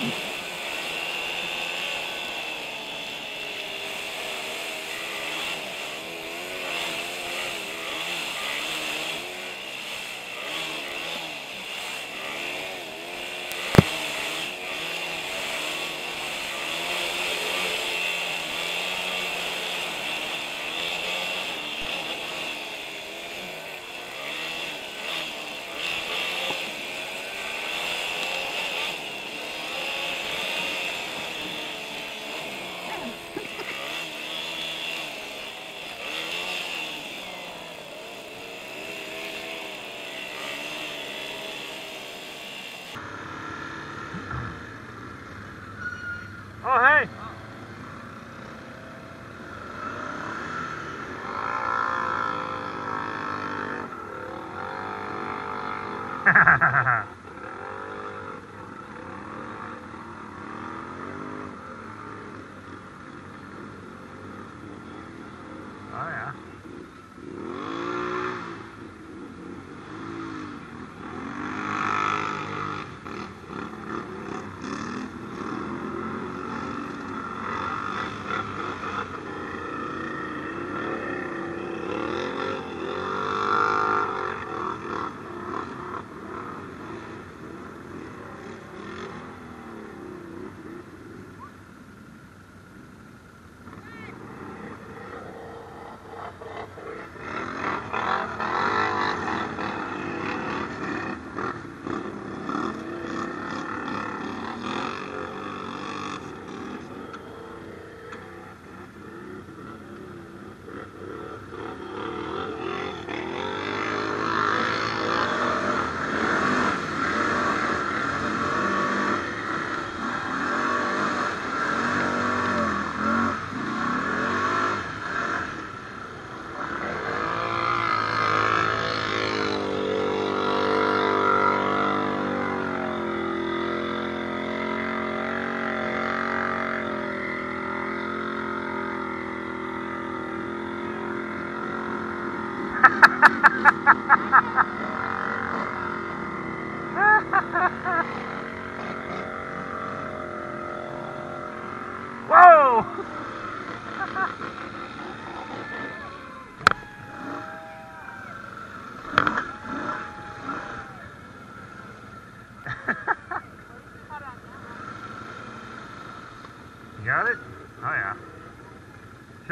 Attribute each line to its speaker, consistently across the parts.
Speaker 1: Oh,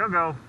Speaker 1: She'll go.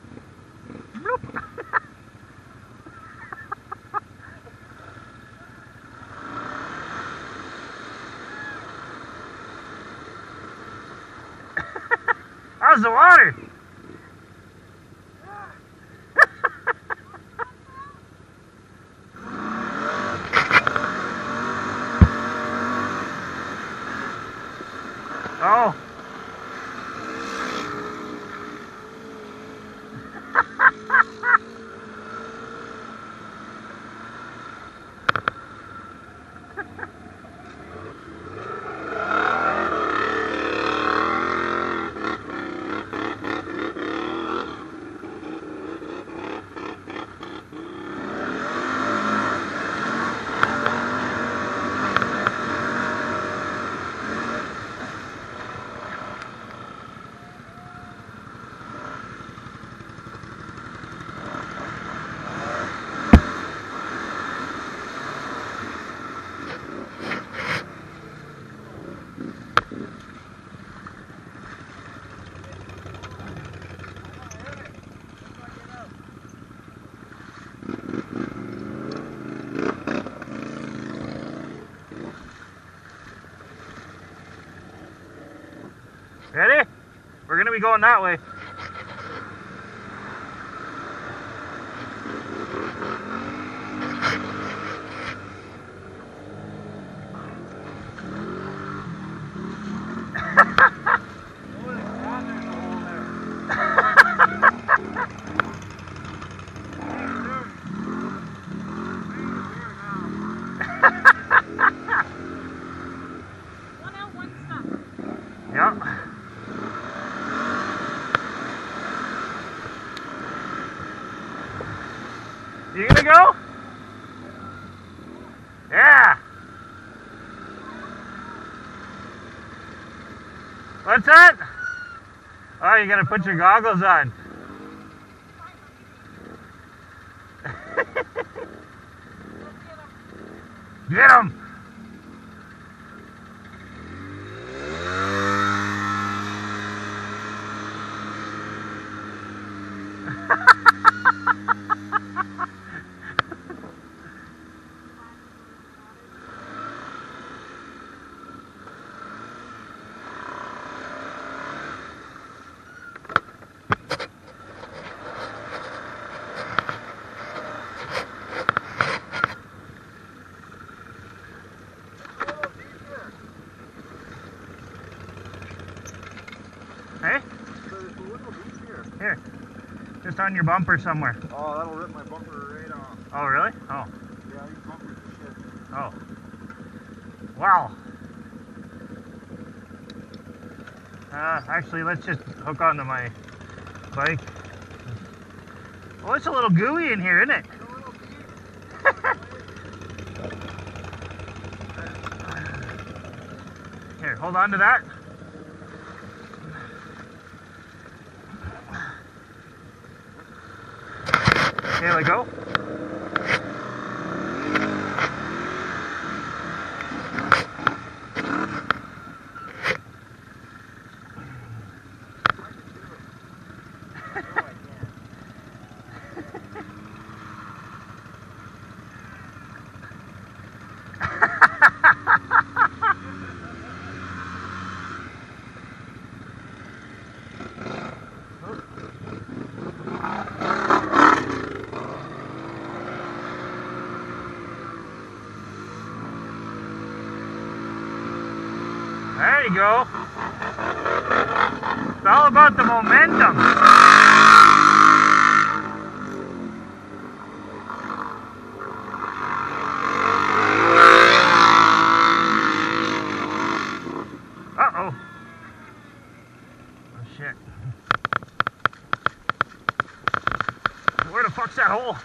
Speaker 1: Be going that way.
Speaker 2: One out, one stuck.
Speaker 1: Yep. You gonna go? Yeah. What's that? Oh, you gotta put your goggles on. Get him! Hey, here. Just on your bumper somewhere.
Speaker 3: Oh, that'll rip my bumper right off.
Speaker 1: Oh, really? Oh.
Speaker 3: Yeah, these bumpers shit.
Speaker 1: Oh. Wow. Uh, actually, let's just hook onto my bike. Well, it's a little gooey in here, isn't it? Here, hold on to that. Okay, let go. There you go. It's all about the momentum. Oh. Where the fuck's that hole?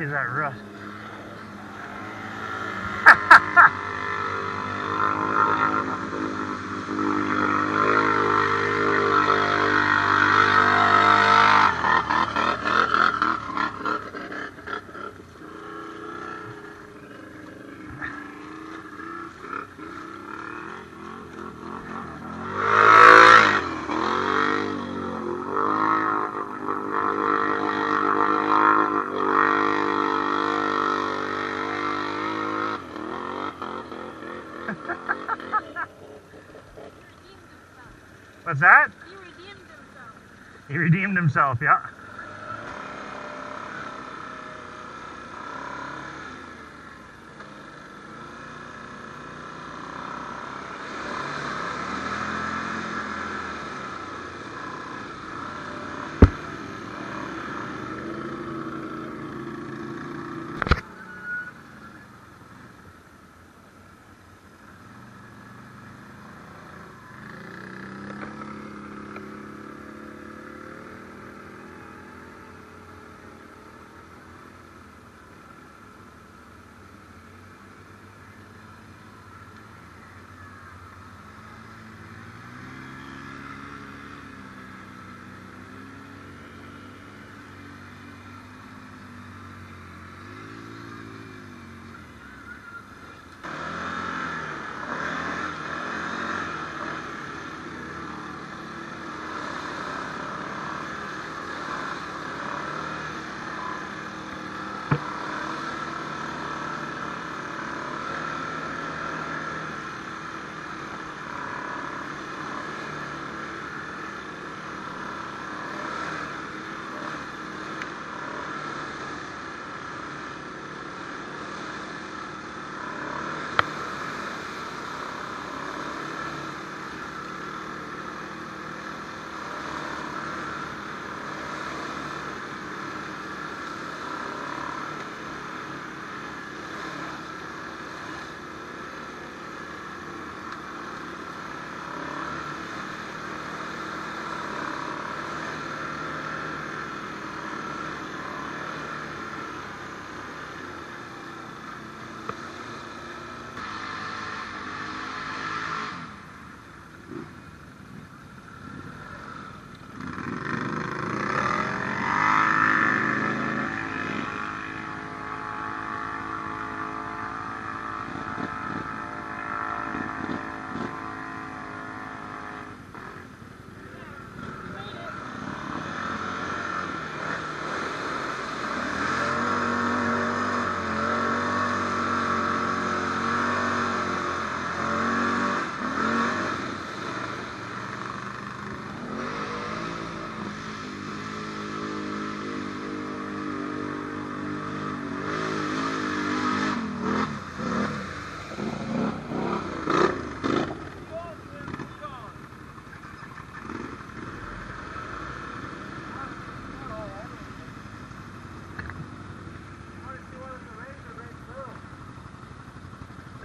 Speaker 3: Is
Speaker 1: that rust? What's that?
Speaker 2: He redeemed himself.
Speaker 1: He redeemed himself, yeah.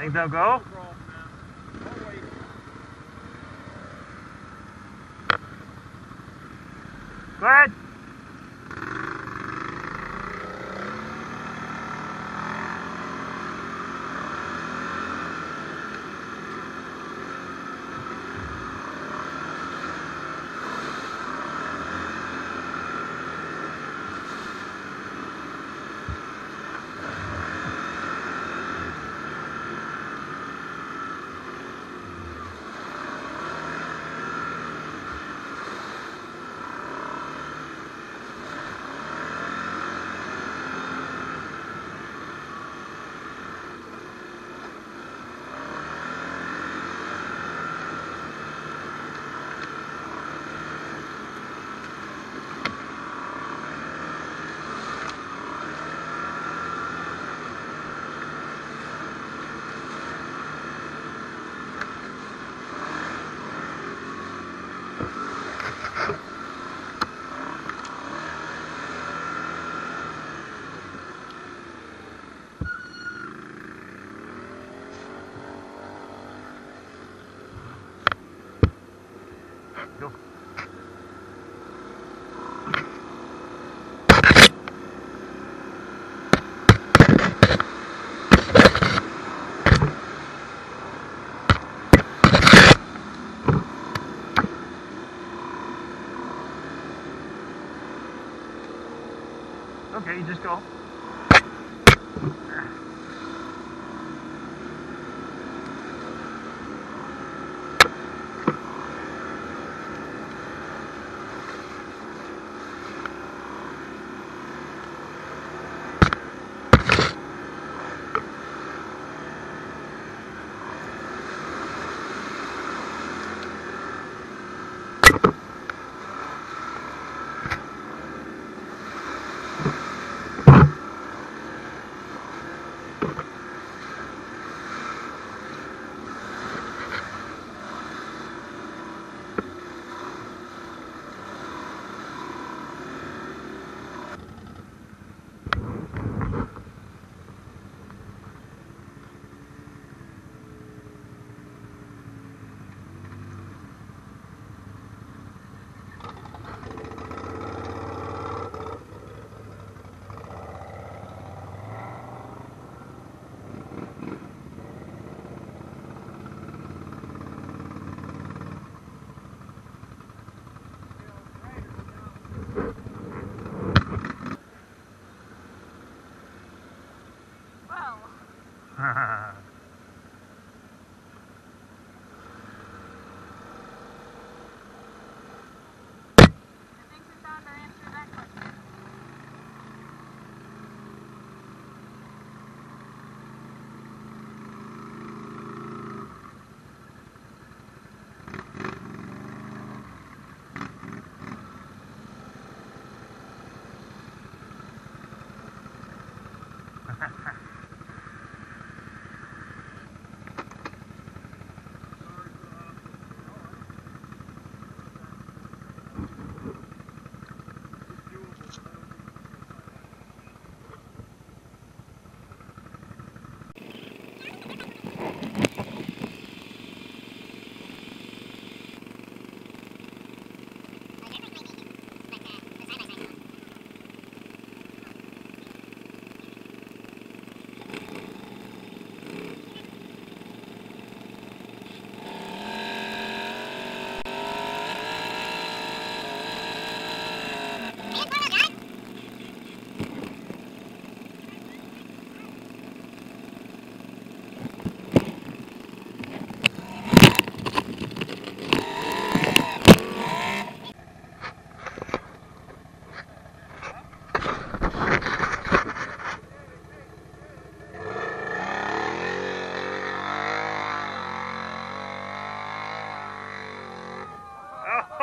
Speaker 1: Think they'll go? Go ahead. Okay, you just go.
Speaker 2: ha ha
Speaker 1: ha.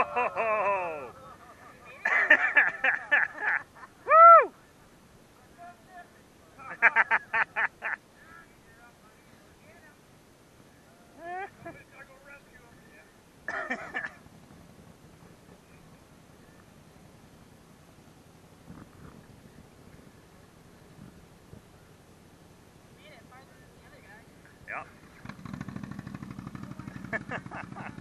Speaker 1: Woo!
Speaker 2: Made it farther than the other guy.
Speaker 1: Yep.